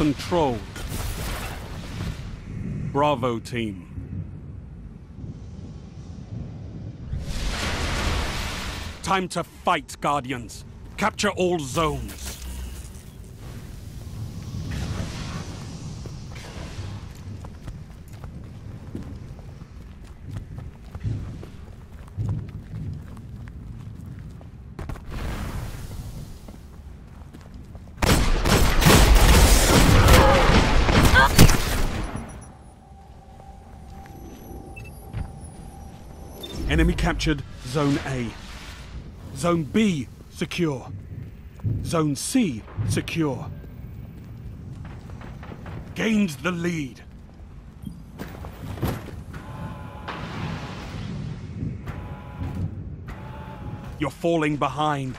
control. Bravo team. Time to fight, Guardians. Capture all zones. Enemy captured Zone A. Zone B secure. Zone C secure. Gained the lead. You're falling behind.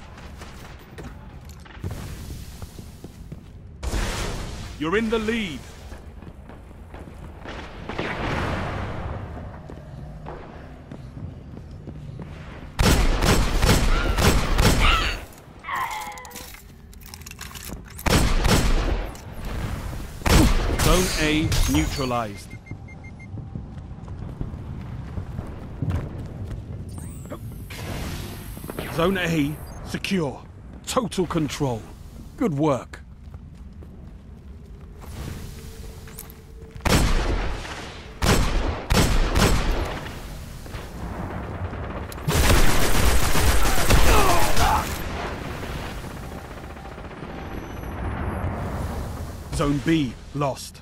You're in the lead. Zone A neutralized. Zone A secure. Total control. Good work. Zone B lost.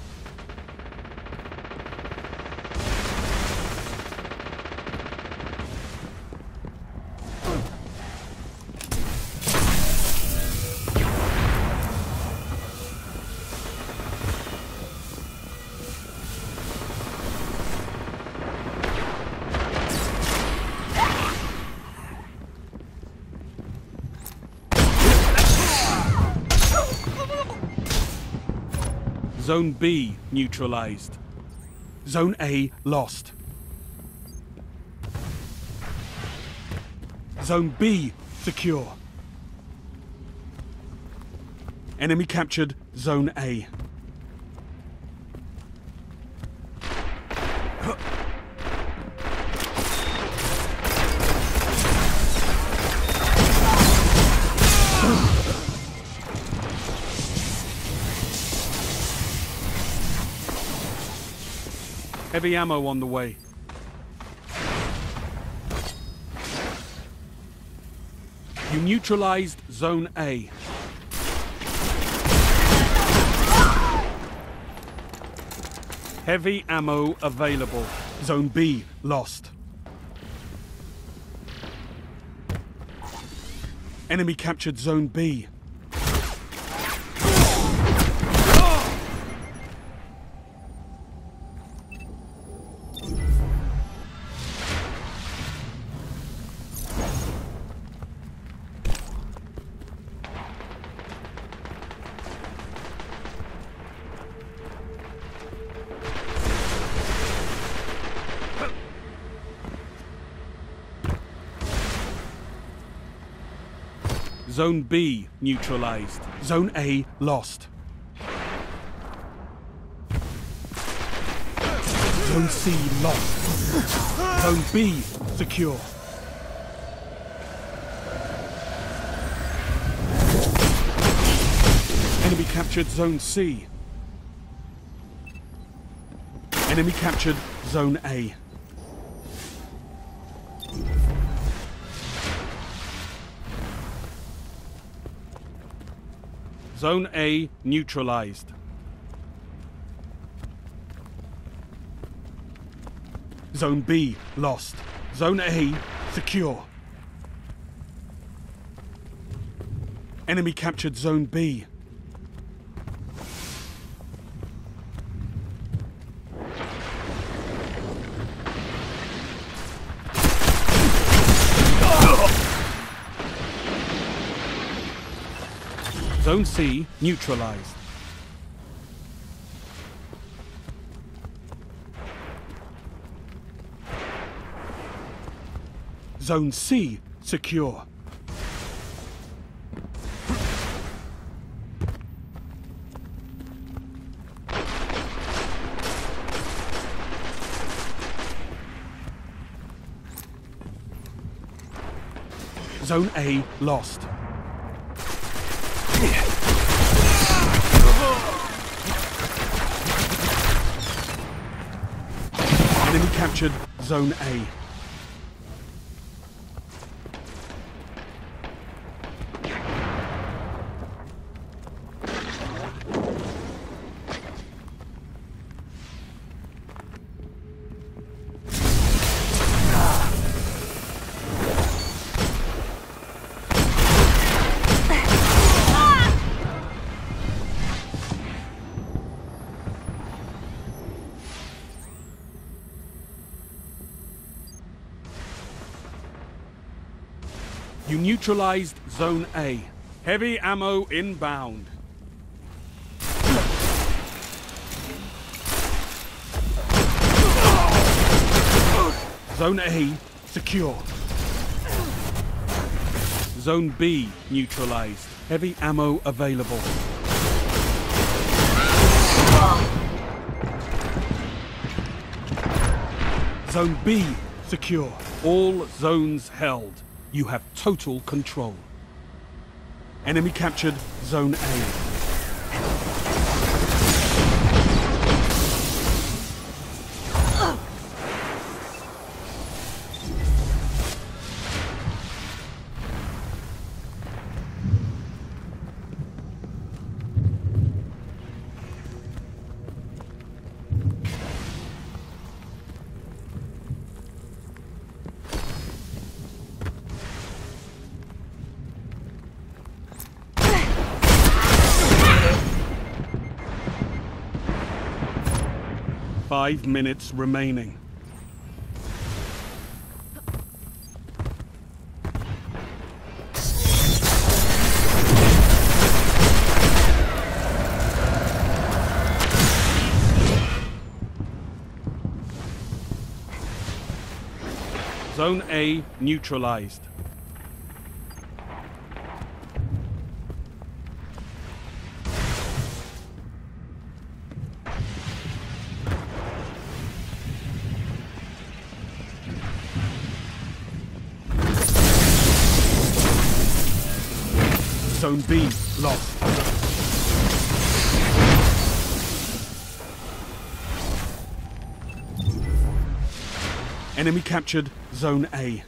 Zone B neutralized. Zone A lost. Zone B secure. Enemy captured Zone A. Heavy ammo on the way. You neutralized Zone A. Heavy ammo available. Zone B lost. Enemy captured Zone B. Zone B neutralized. Zone A lost. Zone C lost. Zone B secure. Enemy captured Zone C. Enemy captured Zone A. Zone A neutralized. Zone B lost. Zone A secure. Enemy captured Zone B. Zone C neutralized. Zone C secure. Zone A lost. Captured Zone A. You neutralized Zone A. Heavy ammo inbound. Zone A secure. Zone B neutralized. Heavy ammo available. Zone B secure. All zones held. You have total control. Enemy captured Zone A. Five minutes remaining. Zone A neutralized. Zone B lost. Enemy captured Zone A.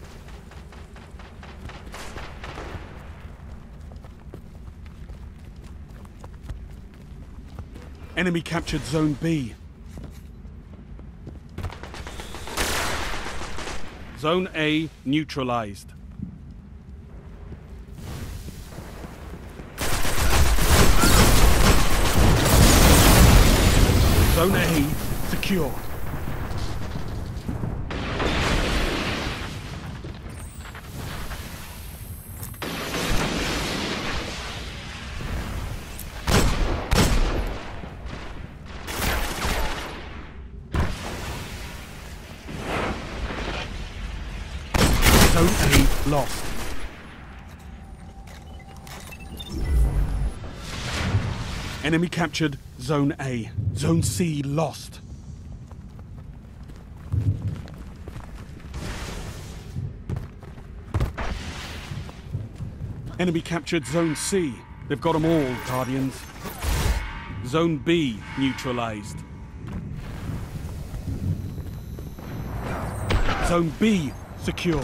Enemy captured Zone B. Zone A neutralized. Zone A secure. Zone A lost. Enemy captured Zone A. Zone C lost. Enemy captured Zone C. They've got them all, Guardians. Zone B neutralized. Zone B secure.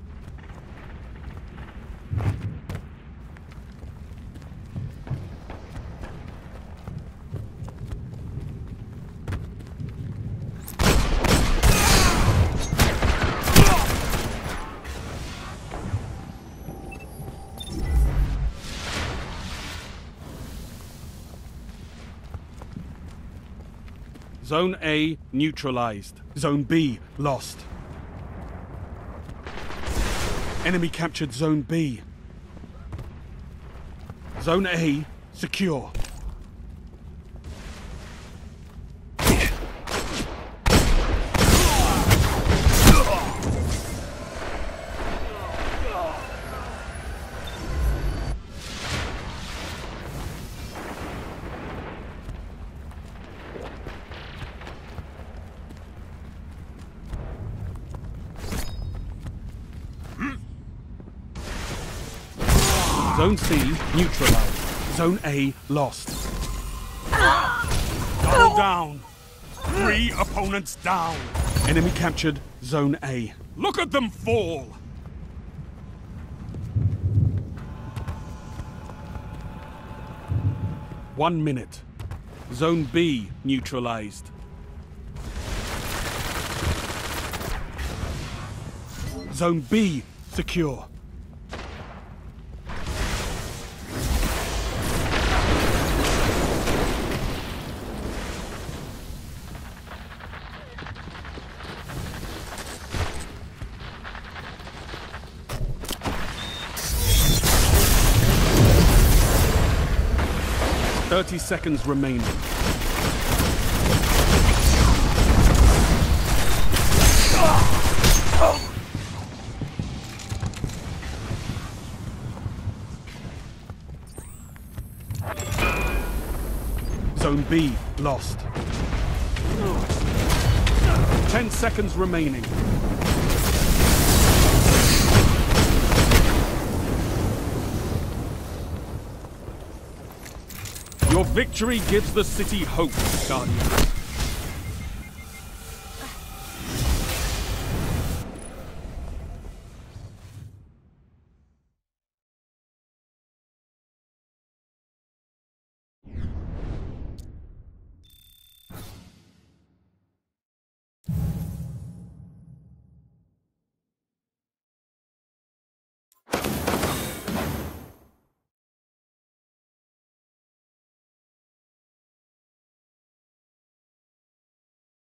Zone A neutralized. Zone B lost. Enemy captured Zone B. Zone A secure. Zone C neutralized. Zone A lost. Double down. Three opponents down. Enemy captured Zone A. Look at them fall. One minute. Zone B neutralized. Zone B secure. Thirty seconds remaining. Zone B lost. Ten seconds remaining. Your victory gives the city hope, Guardian.